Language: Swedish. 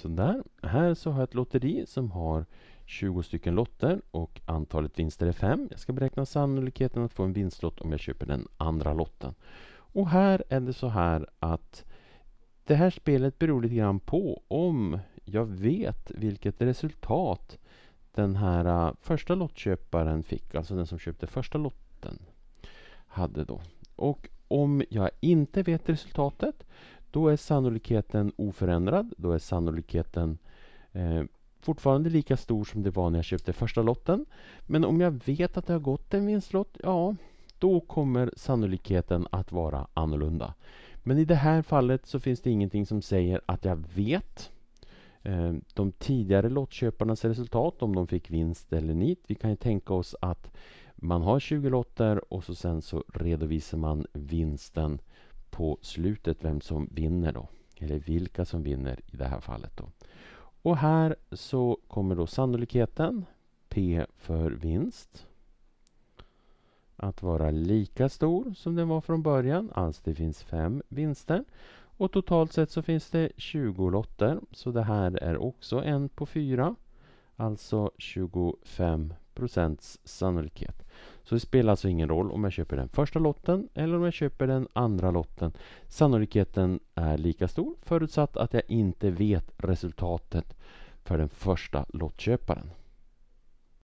Sådär. Här så har jag ett lotteri som har 20 stycken lotter och antalet vinster är 5. Jag ska beräkna sannolikheten att få en vinstlott om jag köper den andra lotten. Och här är det så här att det här spelet beror lite grann på om jag vet vilket resultat den här äh, första lottköparen fick, alltså den som köpte första lotten, hade då. Och om jag inte vet resultatet, då är sannolikheten oförändrad. Då är sannolikheten eh, fortfarande lika stor som det var när jag köpte första lotten. Men om jag vet att det har gått en vinstlott, ja, då kommer sannolikheten att vara annorlunda. Men i det här fallet så finns det ingenting som säger att jag vet eh, de tidigare lottköparnas resultat, om de fick vinst eller nit. Vi kan ju tänka oss att man har 20 lotter och så sen så redovisar man vinsten på slutet, vem som vinner då. Eller vilka som vinner i det här fallet då. Och här så kommer då sannolikheten, P för vinst, att vara lika stor som den var från början. Alltså det finns fem vinster. Och totalt sett så finns det 20 lotter. Så det här är också en på fyra. Alltså 25 procents sannolikhet. Så det spelar alltså ingen roll om jag köper den första lotten eller om jag köper den andra lotten. Sannolikheten är lika stor förutsatt att jag inte vet resultatet för den första lottköparen.